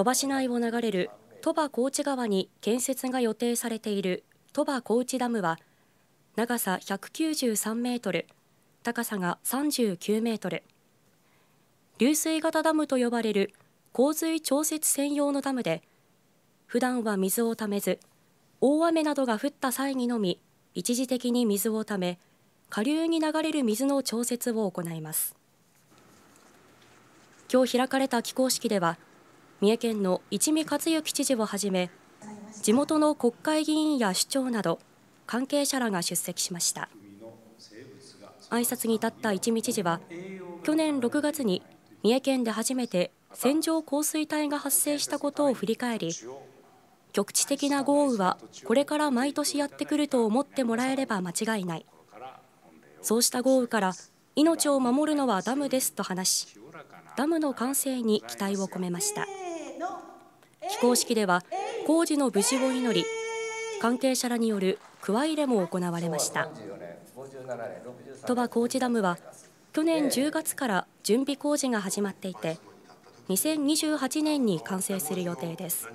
鳥羽市内を流れる鳥羽高知川に建設が予定されている鳥羽高知ダムは長さ193メートル高さが39メートル。流水型ダムと呼ばれる洪水調節専用のダムで普段は水をためず大雨などが降った際にのみ一時的に水をため下流に流れる水の調節を行います。今日開かれた起工式では三重県の一見勝之知事をはじめ地元の国会議員や市長など関係者らが出席しました。挨拶に立った一見知事は去年6月に三重県で初めて線状降水帯が発生したことを振り返り局地的な豪雨はこれから毎年やってくると思ってもらえれば間違いない。そうした豪雨から命を守るのはダムですと話しダムの完成に期待を込めました起工式では工事の無事を祈り関係者らによるくわ入れも行われました鳥羽高知ダムは去年10月から準備工事が始まっていて2028年に完成する予定です。